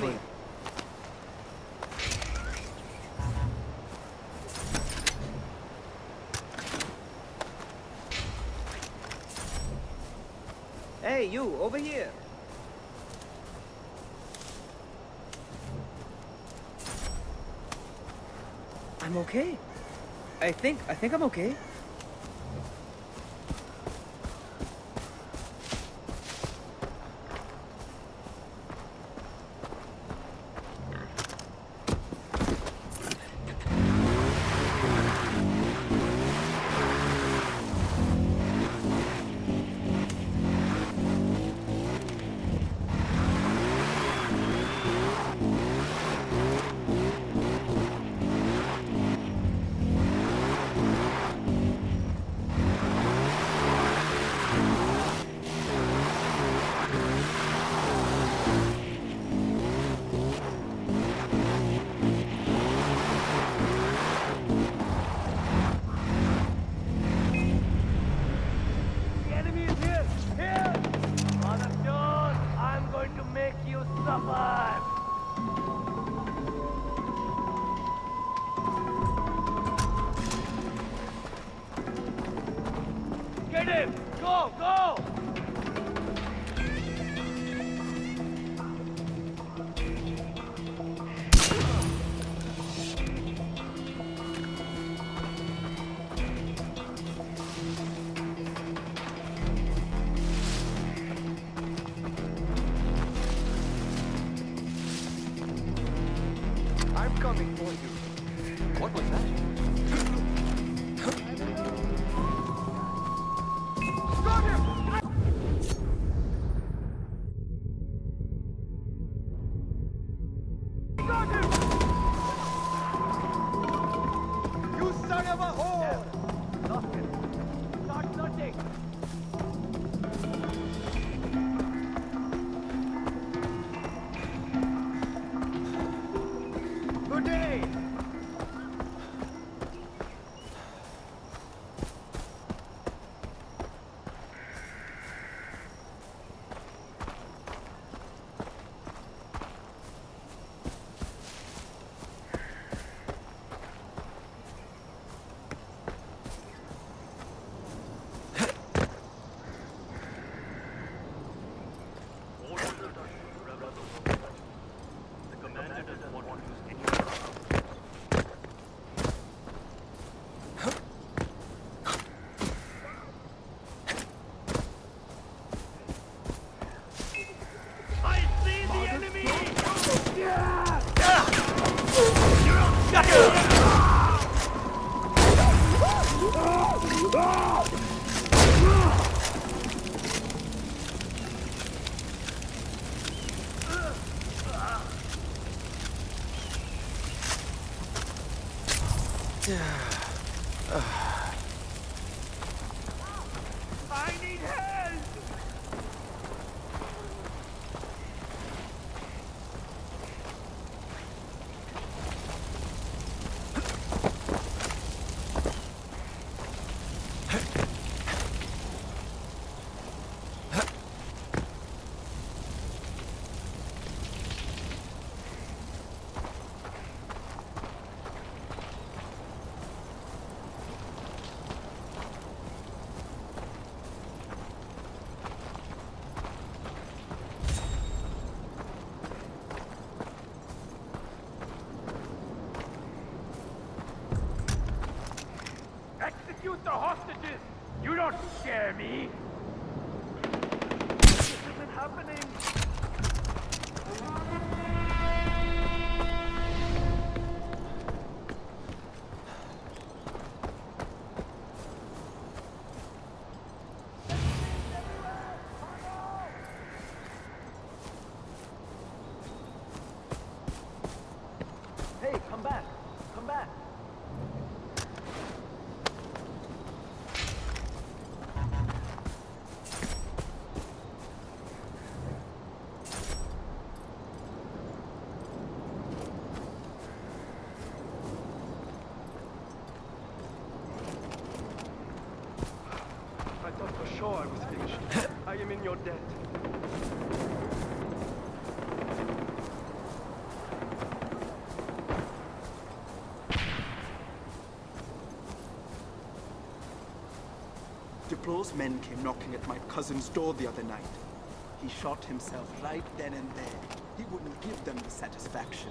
Here. Hey, you, over here. I'm okay. I think, I think I'm okay. Coming for you. What was that? Got him! You son of a whore! Lost him. Start searching. I need help! Execute the hostages! You me! him in your debt. De Pleur's men came knocking at my cousin's door the other night. He shot himself right then and there. He wouldn't give them the satisfaction.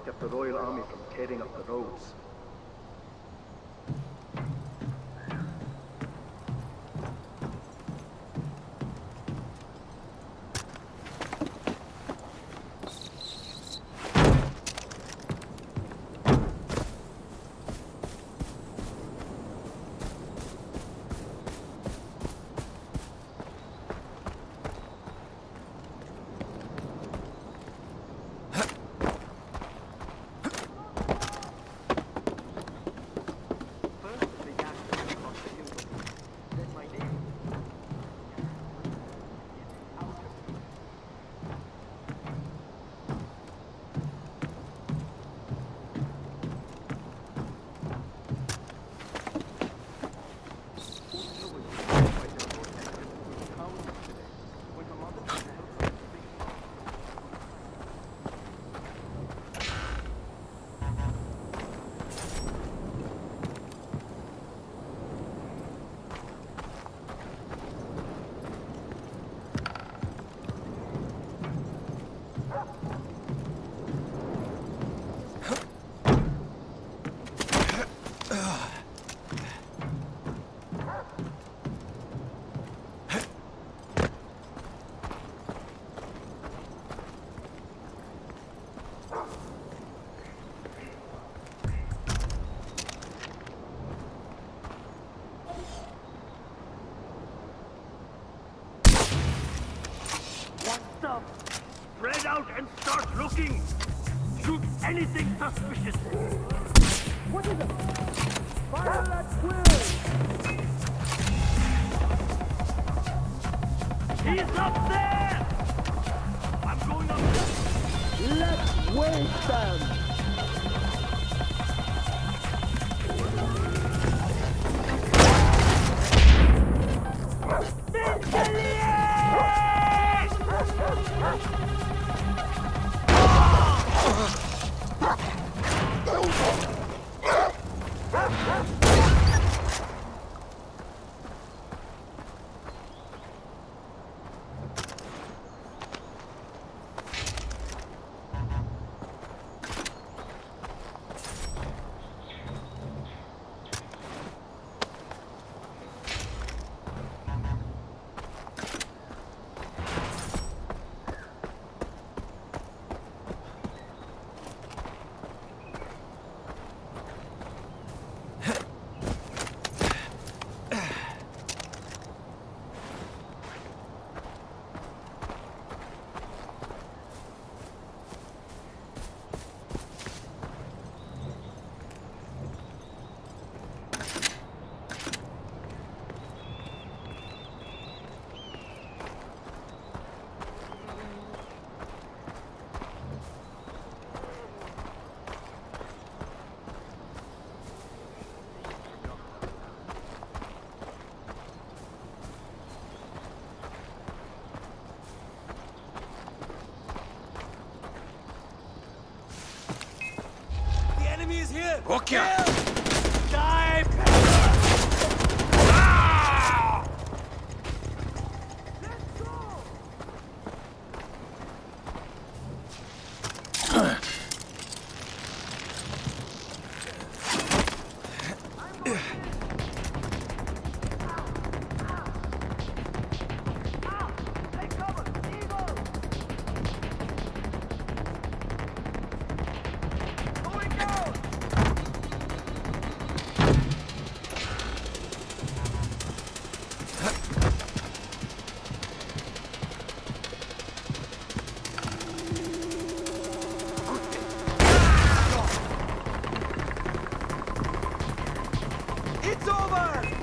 kept the Royal Army from tearing up the roads. Let's wake them! Rokia! It's over!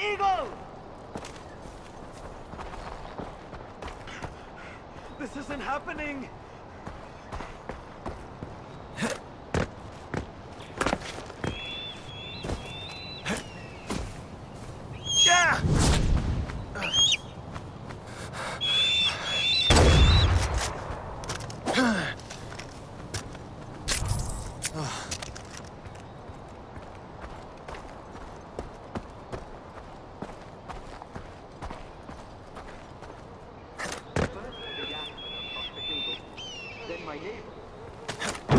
Eagle! my neighbor.